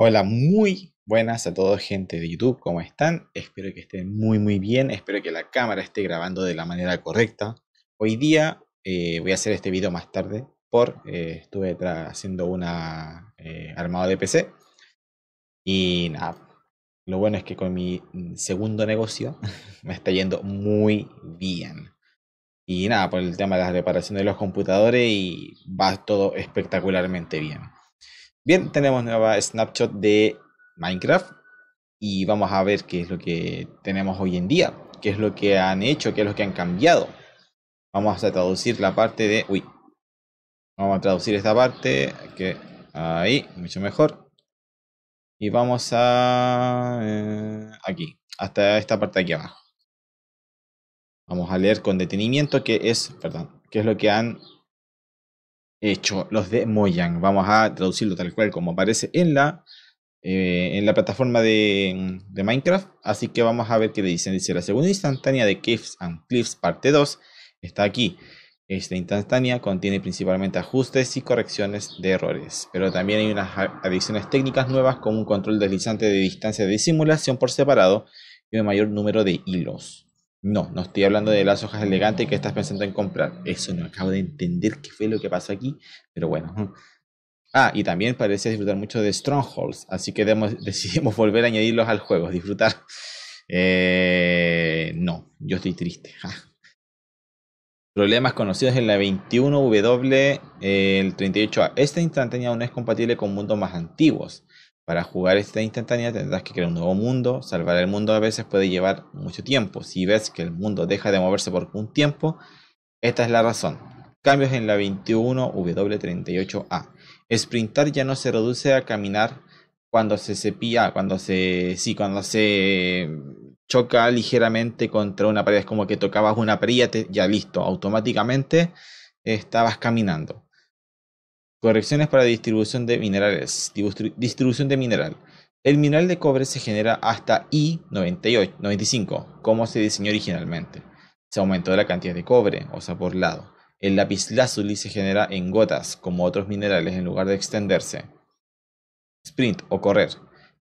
Hola, muy buenas a todos gente de YouTube, ¿cómo están? Espero que estén muy muy bien, espero que la cámara esté grabando de la manera correcta. Hoy día eh, voy a hacer este video más tarde por eh, estuve haciendo una eh, armado de PC y nada, lo bueno es que con mi segundo negocio me está yendo muy bien. Y nada, por el tema de la reparación de los computadores y va todo espectacularmente bien. Bien, tenemos nueva snapshot de Minecraft y vamos a ver qué es lo que tenemos hoy en día, qué es lo que han hecho, qué es lo que han cambiado. Vamos a traducir la parte de... Uy. Vamos a traducir esta parte, que ahí, mucho mejor. Y vamos a... Eh, aquí, hasta esta parte de aquí abajo. Vamos a leer con detenimiento qué es, perdón, qué es lo que han hecho los de Mojang. Vamos a traducirlo tal cual como aparece en la, eh, en la plataforma de, de, Minecraft. Así que vamos a ver qué le dicen. Dice la segunda instantánea de Cliffs and Cliffs parte 2 está aquí. Esta instantánea contiene principalmente ajustes y correcciones de errores, pero también hay unas adiciones técnicas nuevas como un control deslizante de distancia de simulación por separado y un mayor número de hilos. No, no estoy hablando de las hojas elegantes que estás pensando en comprar. Eso no acabo de entender qué fue lo que pasó aquí, pero bueno. Ah, y también parece disfrutar mucho de Strongholds, así que decidimos volver a añadirlos al juego, disfrutar. Eh, no, yo estoy triste. Problemas conocidos en la 21W, el 38A. Esta instantánea aún es compatible con mundos más antiguos. Para jugar esta instantánea tendrás que crear un nuevo mundo. Salvar el mundo a veces puede llevar mucho tiempo. Si ves que el mundo deja de moverse por un tiempo, esta es la razón. Cambios en la 21W38A. Sprintar ya no se reduce a caminar cuando se cepilla, cuando se. Sí, cuando se choca ligeramente contra una pared. Es como que tocabas una pared y ya listo. Automáticamente estabas caminando. Correcciones para distribución de minerales. Distribución de mineral. El mineral de cobre se genera hasta I95, como se diseñó originalmente. Se aumentó la cantidad de cobre, o sea, por lado. El lápiz lazuli se genera en gotas, como otros minerales, en lugar de extenderse. Sprint o correr.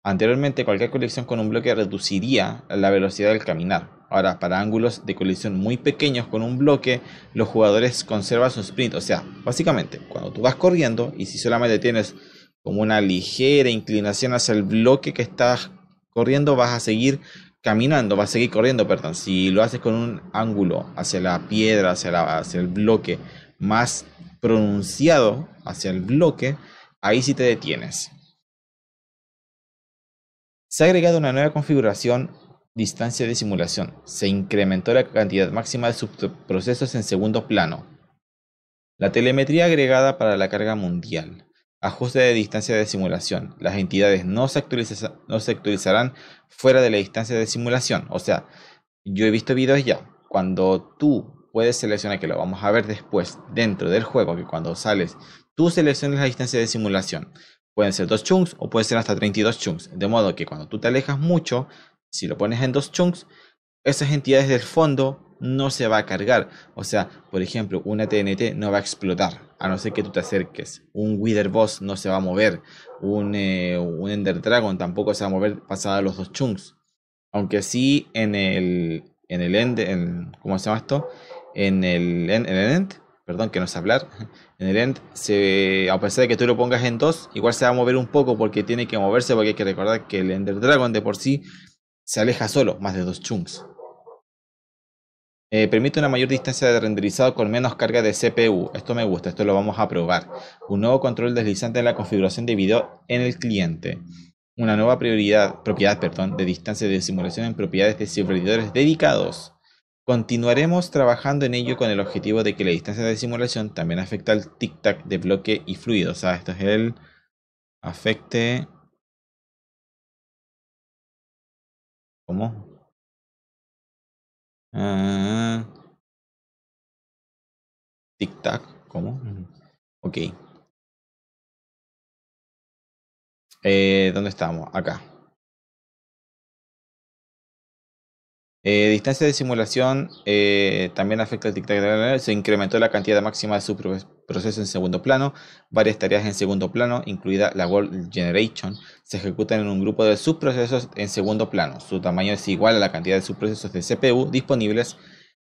Anteriormente, cualquier colección con un bloque reduciría la velocidad del caminar. Ahora, para ángulos de colisión muy pequeños con un bloque, los jugadores conservan su sprint. O sea, básicamente, cuando tú vas corriendo y si solamente tienes como una ligera inclinación hacia el bloque que estás corriendo, vas a seguir caminando, vas a seguir corriendo, perdón. Si lo haces con un ángulo hacia la piedra, hacia, hacia el bloque más pronunciado, hacia el bloque, ahí sí te detienes. Se ha agregado una nueva configuración distancia de simulación. Se incrementó la cantidad máxima de subprocesos en segundo plano. La telemetría agregada para la carga mundial. Ajuste de distancia de simulación. Las entidades no se, actualizarán fuera de la distancia de simulación. O sea, yo he visto videos ya. Cuando tú puedes seleccionar, que lo vamos a ver después dentro del juego, que cuando sales, tú seleccionas la distancia de simulación. Pueden ser 2 chunks o puede ser hasta 32 chunks. De modo que cuando tú te alejas mucho, si lo pones en dos chunks, esas entidades del fondo no se va a cargar. O sea, por ejemplo, una TNT no va a explotar, a no ser que tú te acerques. Un Wither Boss no se va a mover. Un, eh, un Ender Dragon tampoco se va a mover pasada los dos chunks. Aunque sí en el, en el end, en, ¿cómo se llama esto? En el, en, el end, perdón que no sé hablar, en el end, se, a pesar de que tú lo pongas en dos, igual se va a mover un poco porque tiene que moverse porque hay que recordar que el Ender Dragon de por sí se aleja solo, más de dos chunks. Eh, permite una mayor distancia de renderizado con menos carga de CPU. Esto me gusta, esto lo vamos a probar. Un nuevo control deslizante en la configuración de video en el cliente. Una nueva prioridad, propiedad perdón, de distancia de simulación en propiedades de servidores dedicados. Continuaremos trabajando en ello con el objetivo de que la distancia de simulación también afecte al tic-tac de bloque y fluido. O sea, esto es el afecte ¿Cómo? Ah, tic-tac, ¿cómo? Ok. Eh, ¿Dónde estamos? Acá. Eh, distancia de simulación eh, también afecta el tic-tac. Se incrementó la cantidad máxima de su proceso en segundo plano. Varias tareas en segundo plano, incluida la World Generation, se ejecutan en un grupo de subprocesos en segundo plano. Su tamaño es igual a la cantidad de subprocesos de CPU disponibles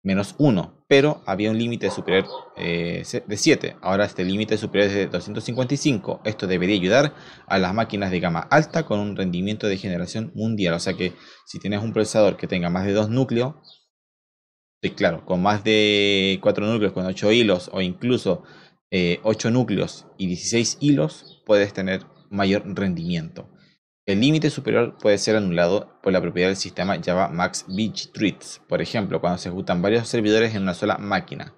menos 1, pero había un límite superior eh, de 7. Ahora este límite superior es de 255. Esto debería ayudar a las máquinas de gama alta con un rendimiento de generación mundial. O sea que si tienes un procesador que tenga más de 2 núcleos, claro, con más de 4 núcleos, con 8 hilos o incluso 8 eh, núcleos y 16 hilos, puedes tener mayor rendimiento. El límite superior puede ser anulado por la propiedad del sistema Java Max Treats, por ejemplo, cuando se ejecutan varios servidores en una sola máquina.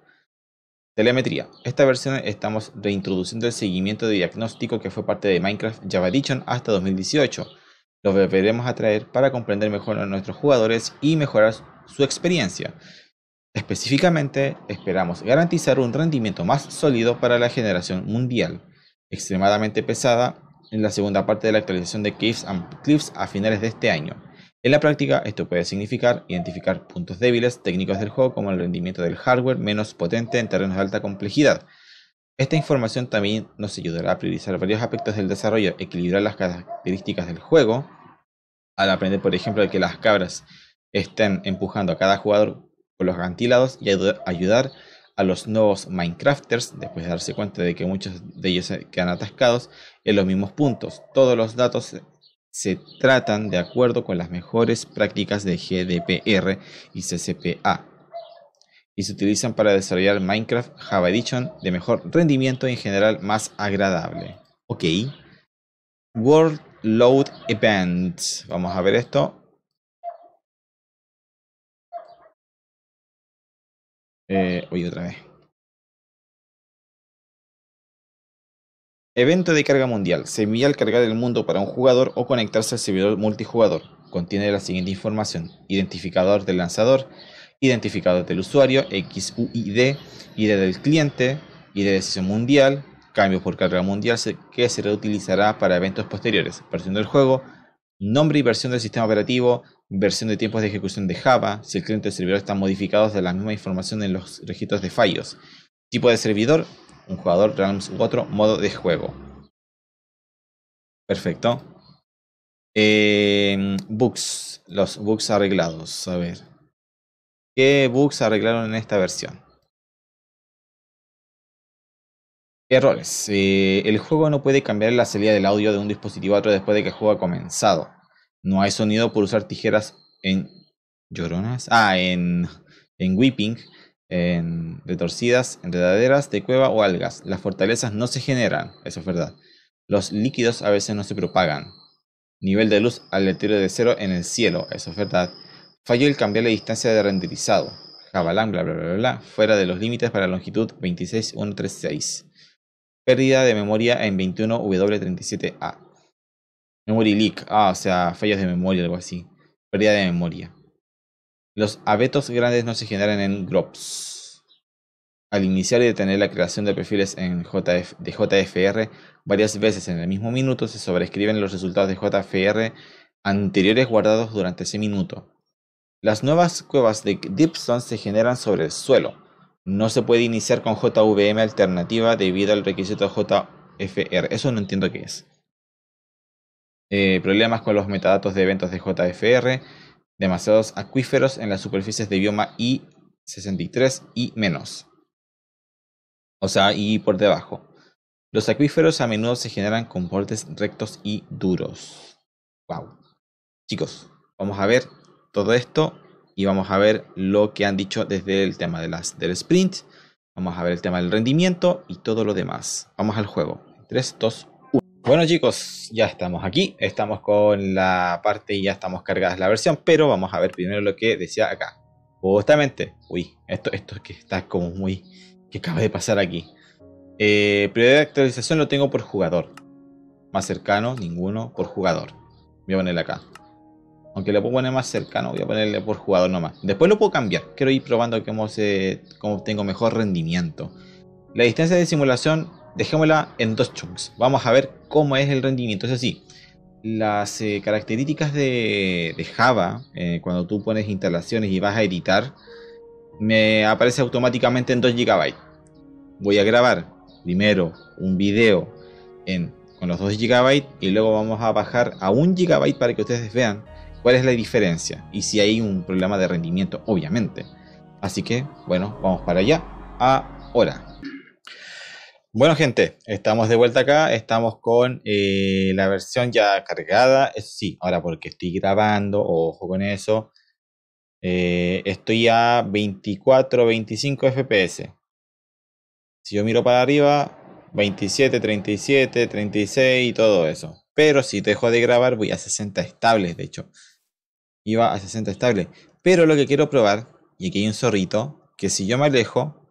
Telemetría. Esta versión estamos reintroduciendo el seguimiento de diagnóstico que fue parte de Minecraft Java Edition hasta 2018. Lo volveremos a traer para comprender mejor a nuestros jugadores y mejorar su experiencia. Específicamente, esperamos garantizar un rendimiento más sólido para la generación mundial, extremadamente pesada en la segunda parte de la actualización de Caves and Cliffs a finales de este año. En la práctica, esto puede significar identificar puntos débiles técnicos del juego como el rendimiento del hardware menos potente en terrenos de alta complejidad. Esta información también nos ayudará a priorizar varios aspectos del desarrollo, equilibrar las características del juego, al aprender, por ejemplo, que las cabras estén empujando a cada jugador por los acantilados y ayudar a los nuevos Minecrafters, después de darse cuenta de que muchos de ellos quedan atascados en los mismos puntos. Todos los datos se tratan de acuerdo con las mejores prácticas de GDPR y CCPA y se utilizan para desarrollar Minecraft Java Edition de mejor rendimiento y en general más agradable. Ok. World Load Events. Vamos a ver esto. Eh, otra vez. Evento de carga mundial. Se envía al cargar el mundo para un jugador o conectarse al servidor multijugador. Contiene la siguiente información. Identificador del lanzador, identificador del usuario, XUID, ID del cliente, ID de decisión mundial, cambio por carga mundial que se reutilizará para eventos posteriores, versión del juego, nombre y versión del sistema operativo, versión de tiempos de ejecución de Java, si el cliente el servidor están modificados de la misma información en los registros de fallos, tipo de servidor, un jugador, realms u otro, modo de juego. Perfecto. Eh, bugs, los bugs arreglados, a ver. ¿Qué bugs arreglaron en esta versión? Errores. Eh, el juego no puede cambiar la salida del audio de un dispositivo a otro después de que el juego ha comenzado. No hay sonido por usar tijeras en lloronas. Ah, en, en whipping, en retorcidas, enredaderas de cueva o algas. Las fortalezas no se generan, eso es verdad. Los líquidos a veces no se propagan. Nivel de luz aleatorio de cero en el cielo, eso es verdad. Falló el cambiar la distancia de renderizado. Jabalán, bla bla bla bla, fuera de los límites para la longitud 26136. Pérdida de memoria en 21W37A. Memory leak. Ah, o sea, fallos de memoria, algo así. Pérdida de memoria. Los abetos grandes no se generan en GROPS. Al iniciar y detener la creación de perfiles en JF, de JFR varias veces en el mismo minuto, se sobrescriben los resultados de JFR anteriores guardados durante ese minuto. Las nuevas cuevas de Deepstone se generan sobre el suelo, no se puede iniciar con JVM alternativa debido al requisito JFR. Eso no entiendo qué es. Eh, problemas con los metadatos de eventos de JFR. Demasiados acuíferos en las superficies de bioma I63 y menos. O sea, y por debajo. Los acuíferos a menudo se generan con bordes rectos y duros. Wow. Chicos, vamos a ver todo esto y vamos a ver lo que han dicho desde el tema de las, del sprint. Vamos a ver el tema del rendimiento y todo lo demás. Vamos al juego. 3, 2, 1. Bueno chicos, ya estamos aquí. Estamos con la parte y ya estamos cargadas la versión. Pero vamos a ver primero lo que decía acá. Justamente, uy, esto, esto es que está como muy... que acaba de pasar aquí. Eh, prioridad de actualización lo tengo por jugador. Más cercano, ninguno por jugador. Voy a ponerle acá. Aunque le puedo poner más cercano, voy a ponerle por jugador nomás. Después lo puedo cambiar. Quiero ir probando cómo, se, cómo tengo mejor rendimiento. La distancia de simulación, dejémosla en dos chunks. Vamos a ver cómo es el rendimiento. Es así. las eh, características de, Java, eh, cuando tú pones instalaciones y vas a editar, me aparece automáticamente en 2 GB. Voy a grabar primero un video en, con los 2 GB y luego vamos a bajar a 1 GB para que ustedes vean cuál es la diferencia y si hay un problema de rendimiento, obviamente. Así que, bueno, vamos para allá ahora. Bueno gente, estamos de vuelta acá, estamos con eh, la versión ya cargada, sí, ahora porque estoy grabando, ojo con eso, eh, estoy a 24, 25 FPS. Si yo miro para arriba, 27, 37, 36 y todo eso. Pero si dejo de grabar voy a 60 estables, de hecho. Iba a 60 estables. Pero lo que quiero probar, y aquí hay un zorrito, que si yo me alejo,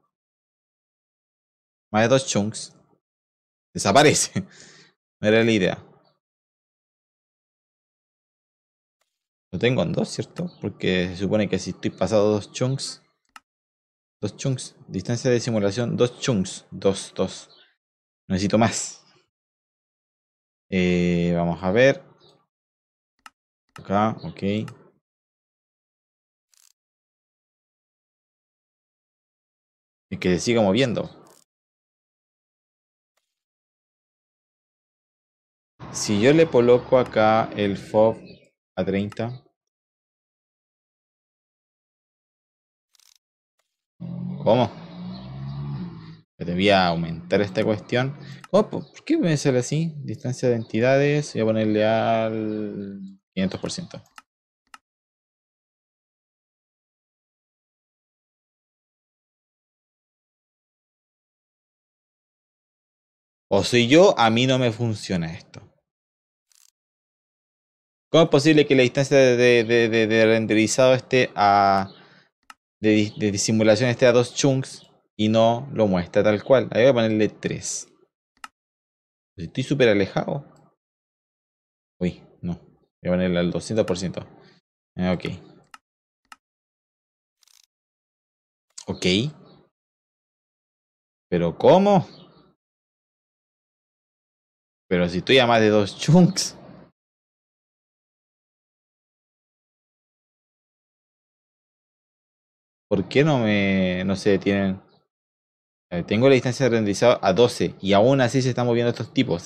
más de dos chunks, desaparece. no era la idea. Lo tengo en dos, ¿cierto? Porque se supone que si estoy pasado dos chunks, dos chunks, distancia de simulación, dos chunks, dos, dos. Necesito más. Eh, vamos a ver. Acá, ok. Y que se siga moviendo. Si yo le coloco acá el FOB a 30. ¿Cómo? Debía aumentar esta cuestión. ¿Por qué me sale así? Distancia de entidades. Voy a ponerle al 500%. O soy yo, a mí no me funciona esto. ¿Cómo es posible que la distancia de, renderizado esté a. De, simulación esté a dos chunks y no lo muestra tal cual? Ahí voy a ponerle 3. Estoy súper alejado. Uy, no. Voy a ponerle al 200%. Eh, ok. Ok. ¿Pero cómo? Pero si a más de dos chunks. ¿Por qué no me no se detienen? Eh, tengo la distancia de a 12 y aún así se están moviendo estos tipos.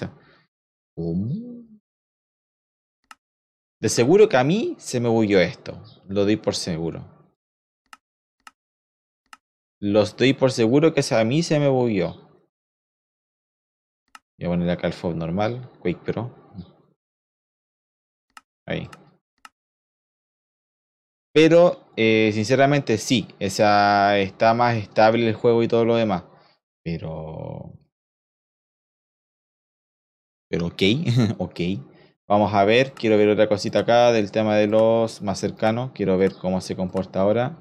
De seguro que a mí se me huyó esto. Lo doy por seguro. Los doy por seguro que a mí se me huyó. Voy a poner acá el FOB normal, Quake Pro. Ahí. Pero eh, sinceramente sí, esa, está más estable el juego y todo lo demás. Pero... Pero ok, ok. Vamos a ver, quiero ver otra cosita acá del tema de los más cercanos. Quiero ver cómo se comporta ahora.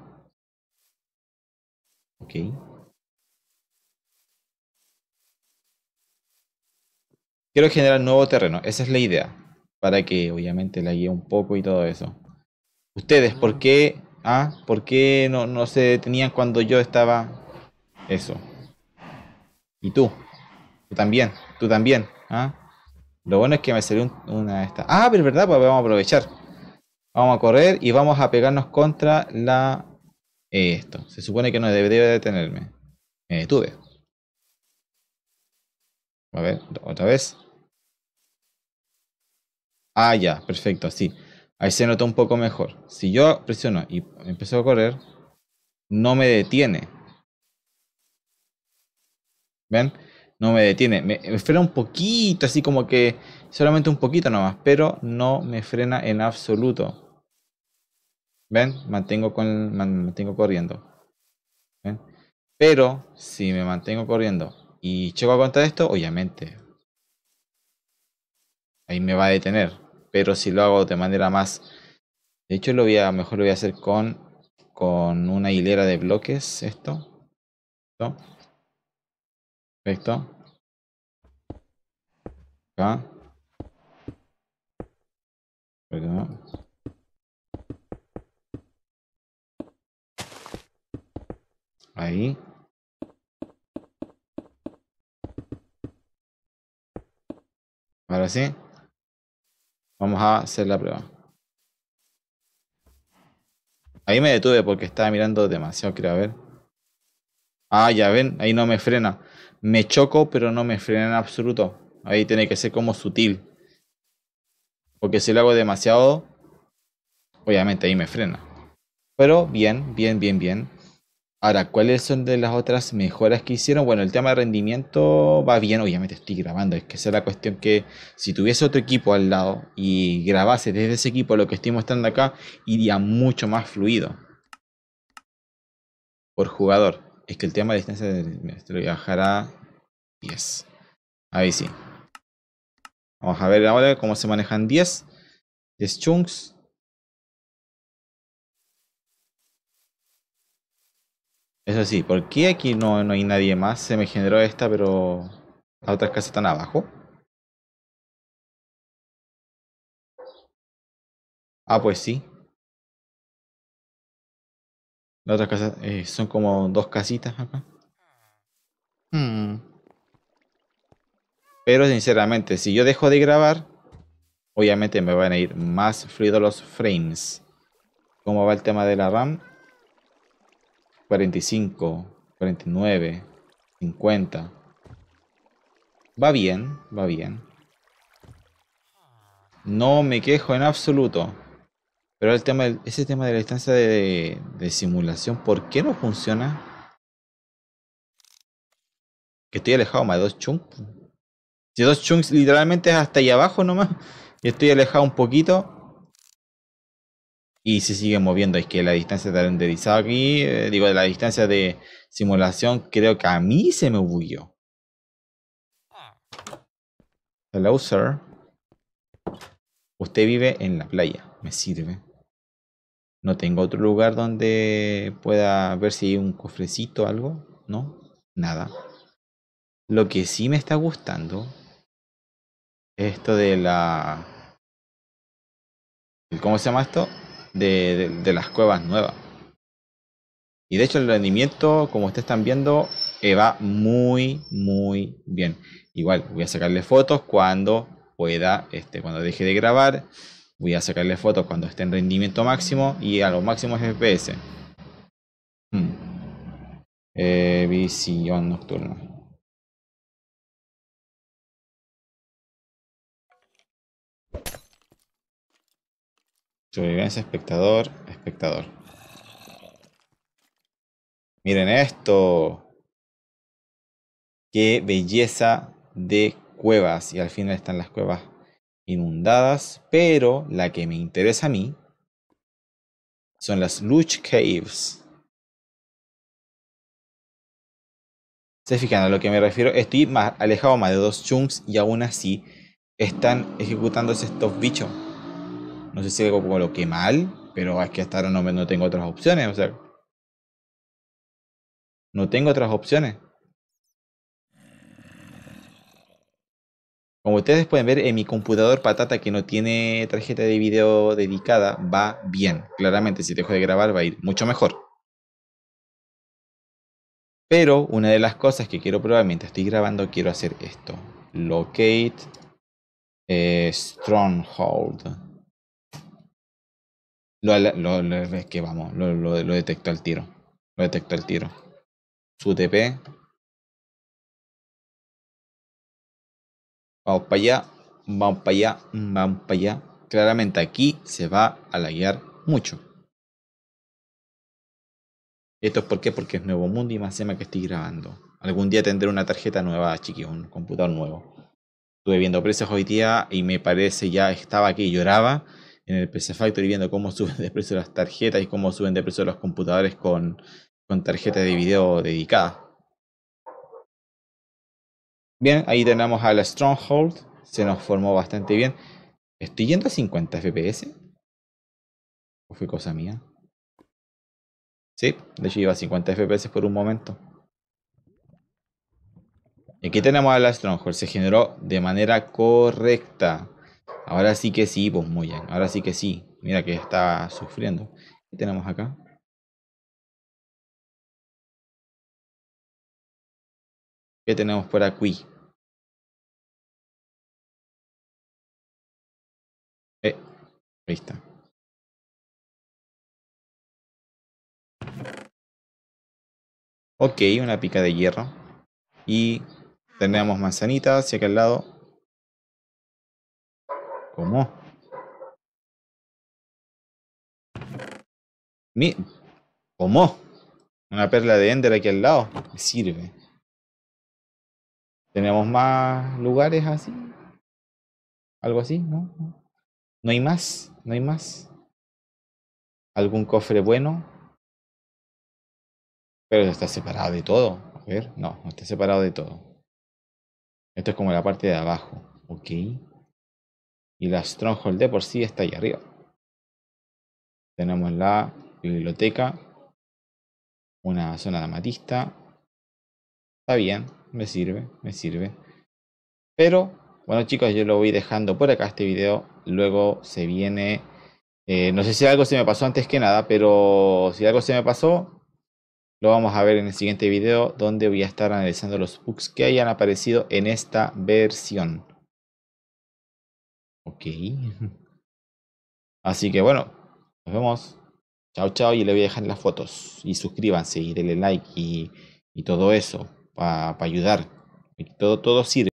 Ok. Quiero generar nuevo terreno, esa es la idea. Para que obviamente la guíe un poco y todo eso. Ustedes, ¿por qué, ah, ¿por qué no, no se detenían cuando yo estaba eso? Y tú, tú también, tú también, ¿ah? Lo bueno es que me salió una de estas. Ah, pero es verdad, pues vamos a aprovechar. Vamos a correr y vamos a pegarnos contra la... Esto. Se supone que no debería detenerme. Me detuve. A ver, otra vez. Ah, ya, perfecto, sí. Ahí se nota un poco mejor. Si yo presiono y empiezo a correr, no me detiene. ¿Ven? No me detiene. Me, frena un poquito, así como que solamente un poquito nomás, pero no me frena en absoluto. ¿Ven? Mantengo, con, mantengo corriendo. ¿Ven? Pero si me mantengo corriendo y choco contra esto, obviamente ahí me va a detener pero si lo hago de manera más... De hecho, lo voy a, mejor lo voy a hacer con, con una hilera de bloques, esto. ¿Esto? Perfecto. Ahí. Ahora sí. Vamos a hacer la prueba. Ahí me detuve porque estaba mirando demasiado, quiero ver. Ah, ya ven, ahí no me frena. Me choco, pero no me frena en absoluto. Ahí tiene que ser como sutil. Porque si lo hago demasiado, obviamente ahí me frena. Pero bien, bien, bien, bien. Ahora, ¿cuáles son de las otras mejoras que hicieron? Bueno, el tema de rendimiento va bien, obviamente estoy grabando, es que esa es la cuestión que si tuviese otro equipo al lado y grabase desde ese equipo lo que estoy mostrando acá, iría mucho más fluido. Por jugador. Es que el tema de distancia te lo voy a bajar a 10. Ahí sí. Vamos a ver ahora cómo se manejan 10. 10 chunks. Eso sí, ¿por qué aquí no, no hay nadie más? Se me generó esta, pero las otras casas están abajo. Ah, pues sí. Las otras casas eh, son como dos casitas acá. Hmm. Pero sinceramente, si yo dejo de grabar, obviamente me van a ir más fluidos los frames. ¿Cómo va el tema de la RAM? 45, 49, 50. Va bien, va bien. No me quejo en absoluto. Pero el tema, ese tema de la distancia de, simulación, ¿por qué no funciona? Que estoy alejado más de dos chunks. Si dos chunks literalmente es hasta ahí abajo nomás. Y estoy alejado un poquito y se sigue moviendo. Es que la distancia de aquí, eh, digo, la distancia de simulación, creo que a mí se me bugueó. Hello, sir. Usted vive en la playa, me sirve. No tengo otro lugar donde pueda ver si hay un cofrecito o algo. No, nada. Lo que sí me está gustando es esto de la... ¿Cómo se llama esto? De, las cuevas nuevas. Y de hecho el rendimiento, como ustedes están viendo, eh, va muy, muy bien. Igual voy a sacarle fotos cuando pueda, este, cuando deje de grabar. Voy a sacarle fotos cuando esté en rendimiento máximo y a los máximos FPS. Hmm. Eh, visión nocturna. Sobrevivencia, espectador, espectador. Miren esto. Qué belleza de cuevas. Y al final están las cuevas inundadas. Pero la que me interesa a mí son las Luch Caves. ¿Se fijan a lo que me refiero? Estoy más alejado más de dos chunks y aún así están ejecutándose estos bichos. No sé si algo como lo que mal, pero es que hasta ahora no, no tengo otras opciones. O sea, no tengo otras opciones. Como ustedes pueden ver, en mi computador patata que no tiene tarjeta de video dedicada, va bien. Claramente, si dejo de grabar, va a ir mucho mejor. Pero una de las cosas que quiero probar mientras estoy grabando, quiero hacer esto. Locate eh, Stronghold. Lo, lo, que vamos, lo, lo, detectó al tiro. Lo detectó al tiro. Su TP. Vamos para allá. Vamos para allá. Vamos para allá. Claramente aquí se va a laguear mucho. ¿Esto es por qué? Porque es nuevo mundo y más tema que estoy grabando. Algún día tendré una tarjeta nueva, chiquillos, un computador nuevo. Estuve viendo precios hoy día y me parece ya estaba aquí, lloraba en el PC Factory viendo cómo suben de precio las tarjetas y cómo suben de precio los computadores con, con tarjetas de video dedicadas. Bien, ahí tenemos a la Stronghold. Se nos formó bastante bien. ¿Estoy yendo a 50 FPS? ¿O fue cosa mía? Sí, de hecho iba a 50 FPS por un momento. Y aquí tenemos a la Stronghold. Se generó de manera correcta. Ahora sí que sí, pues muy bien. Ahora sí que sí. Mira que está sufriendo. ¿Qué tenemos acá? ¿Qué tenemos por aquí? Ahí está. Ok, una pica de hierro. Y tenemos manzanitas hacia al lado. ¿Cómo? Mi... ¿Cómo? Una perla de Ender aquí al lado. Me sirve. ¿Tenemos más lugares así? ¿Algo así? ¿No? ¿No hay más? ¿No hay más? ¿Algún cofre bueno? Pero está separado de todo. A ver, no, no está separado de todo. Esto es como la parte de abajo. Ok. Y la Stronghold de por sí está ahí arriba. Tenemos la biblioteca. Una zona de amatista. Está bien, me sirve, me sirve. Pero, bueno chicos, yo lo voy dejando por acá este video. Luego se viene... Eh, no sé si algo se me pasó antes que nada, pero si algo se me pasó, lo vamos a ver en el siguiente video donde voy a estar analizando los bugs que hayan aparecido en esta versión. Ok. Así que bueno, nos vemos. Chao, chao. Y le voy a dejar las fotos. Y suscríbanse y denle like y, todo eso para ayudar. todo, todo sirve.